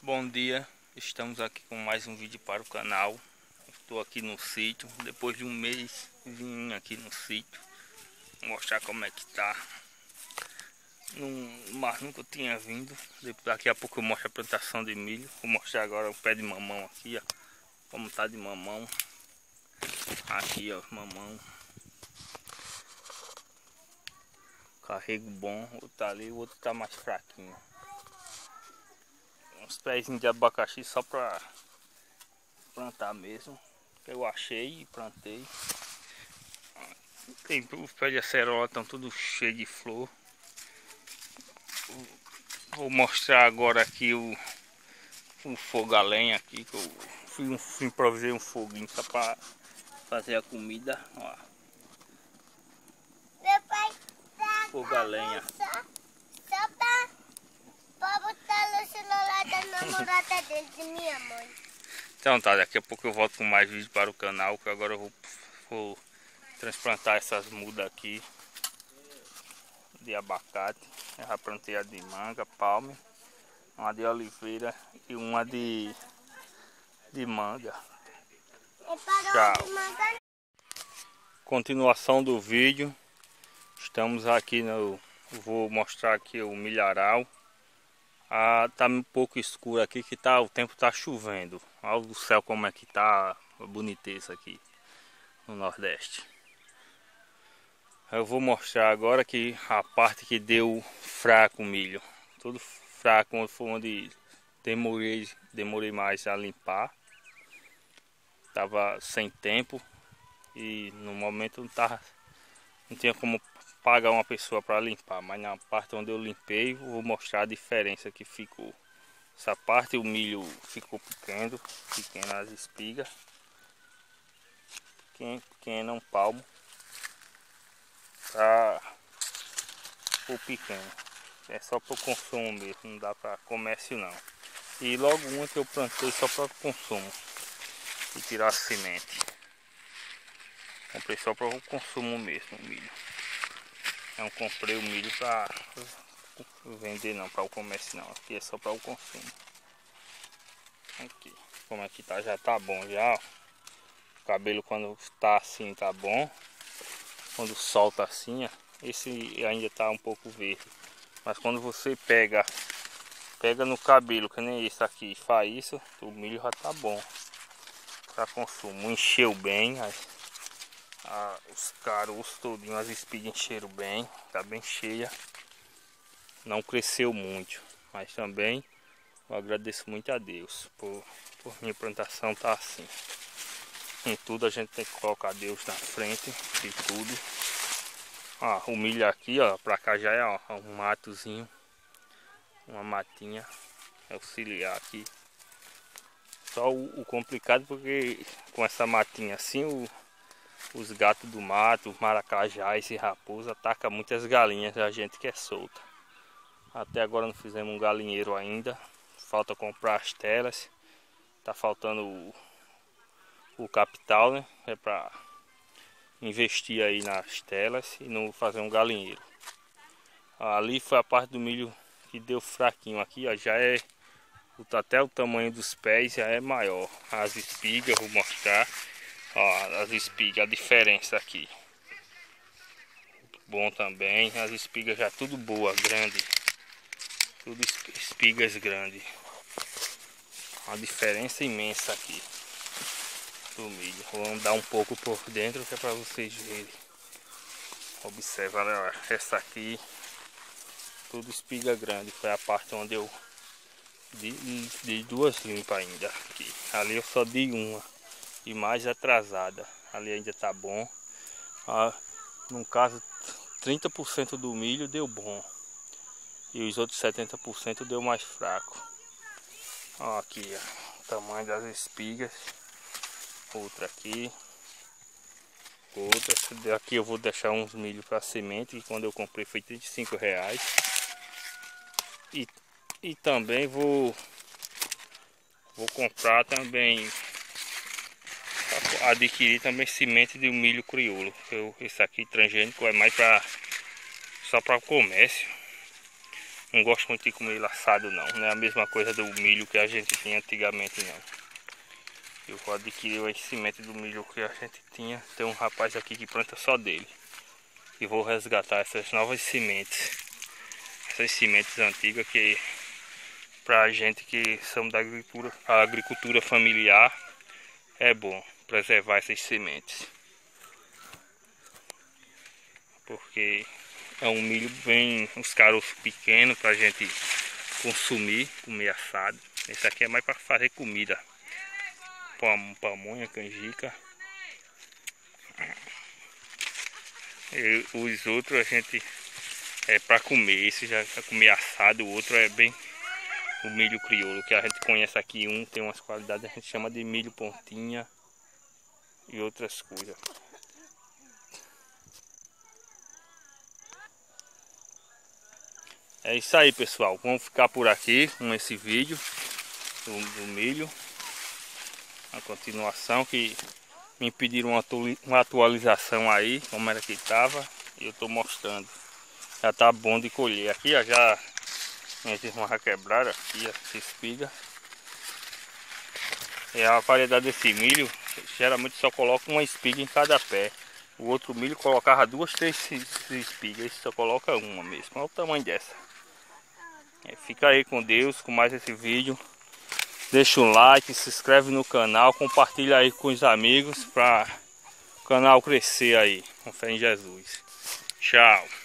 Bom dia, estamos aqui com mais um vídeo para o canal. Estou aqui no sítio, depois de um mês vim aqui no sítio Mostrar como é que tá. Num, Mas nunca tinha vindo. Daqui a pouco eu mostro a plantação de milho. Vou mostrar agora o pé de mamão aqui, ó. Como tá de mamão. Aqui, ó, mamão. Carrego bom, o outro tá ali, o outro tá mais fraquinho uns pezinhos de abacaxi só pra plantar mesmo. Eu achei e plantei. Tem, os pés de acerola estão tudo cheio de flor. Vou mostrar agora aqui o, o fogo a lenha aqui. Que eu fui, fui improvisei um foguinho só para fazer a comida. Ó. Fogo a lenha. Namorada dele, de minha mãe. Então tá, daqui a pouco eu volto com mais vídeos para o canal, que agora eu vou, vou transplantar essas mudas aqui de abacate. Eu já plantei a de manga, palme, uma de oliveira e uma de, de manga. Tchau. Continuação do vídeo. Estamos aqui no. Vou mostrar aqui o milharal. Ah, tá um pouco escuro aqui que tá, o tempo tá chovendo. Olha o céu como é que tá boniteza aqui no Nordeste. Eu vou mostrar agora que a parte que deu fraco o milho. Tudo fraco, foi onde demorei, demorei mais a limpar. Tava sem tempo e no momento não tava, não tinha como pagar uma pessoa para limpar, mas na parte onde eu limpei vou mostrar a diferença que ficou. Essa parte o milho ficou pequeno, pequeno as espigas, pequeno, pequeno um palmo, para o pequeno. É só para o consumo mesmo, não dá para comércio não. E logo uma que eu plantei só para consumo e tirar a semente. Comprei só para o consumo mesmo milho. Não comprei o milho para vender não, para o comércio não. Aqui é só para o consumo. Aqui, como aqui tá, já tá bom já. O cabelo quando tá assim tá bom. Quando solta assim, ó, esse ainda tá um pouco verde. Mas quando você pega pega no cabelo, que nem esse aqui, faz isso, o milho já tá bom para consumo. Encheu bem, aí ah, os caroços todinhos, as espigas encheram bem, tá bem cheia. Não cresceu muito, mas também eu agradeço muito a Deus por, por minha plantação tá assim. Em tudo a gente tem que colocar Deus na frente de tudo. Ah, o milho aqui, ó, pra cá já é ó, um matozinho, uma matinha auxiliar aqui. Só o, o complicado porque com essa matinha assim o os gatos do mato, maracajás e raposa atacam muitas galinhas a gente que é solta. Até agora não fizemos um galinheiro ainda. Falta comprar as telas. Tá faltando o, o capital, né? É para investir aí nas telas e não fazer um galinheiro. Ali foi a parte do milho que deu fraquinho aqui, ó, já é até o tamanho dos pés já é maior. As espigas vou mostrar. Ó, as espigas, a diferença aqui. Bom também. As espigas já tudo boa, grande. Tudo espigas grandes. Uma diferença imensa aqui do milho. Vou andar um pouco por dentro que é para vocês verem. Observa né, essa aqui. Tudo espiga grande. Foi a parte onde eu de, de duas limpas ainda aqui. Ali eu só dei uma e mais atrasada. Ali ainda tá bom. Ah, no caso, 30% do milho deu bom. E os outros 70% deu mais fraco. Ó, aqui, ó, o tamanho das espigas. Outra aqui. Outra. Aqui eu vou deixar uns milho para semente. Que quando eu comprei foi 35 reais. E, e também vou vou comprar também adquirir também semente de milho crioulo. Eu, esse aqui transgênico é mais para só para comércio. Não gosto muito de comer ele assado não. Não é a mesma coisa do milho que a gente tinha antigamente não. Eu vou adquirir o semente do milho que a gente tinha. Tem um rapaz aqui que planta só dele. E vou resgatar essas novas sementes. Essas sementes antigas que pra gente que somos da agricultura, a agricultura familiar é bom preservar essas sementes. Porque é um milho bem, uns caroços pequenos para a gente consumir, comer assado. Esse aqui é mais para fazer comida. Pam, pamonha, canjica. E os outros a gente é para comer. Esse já é comer assado, o outro é bem o milho crioulo, que a gente conhece aqui. Um tem umas qualidades, a gente chama de milho pontinha e outras coisas. É isso aí pessoal, vamos ficar por aqui com esse vídeo do, do milho. A continuação que me pediram uma, uma atualização aí, como era que estava E eu estou mostrando. Já tá bom de colher. Aqui ó, já minhas irmãs já quebraram aqui essa espiga. É a variedade desse milho Geralmente só coloca uma espiga em cada pé o outro milho colocava duas, três espigas, só coloca uma mesmo. Olha o tamanho dessa. É, fica aí com Deus com mais esse vídeo. Deixa um like, se inscreve no canal, compartilha aí com os amigos para o canal crescer aí. Com fé em Jesus. Tchau.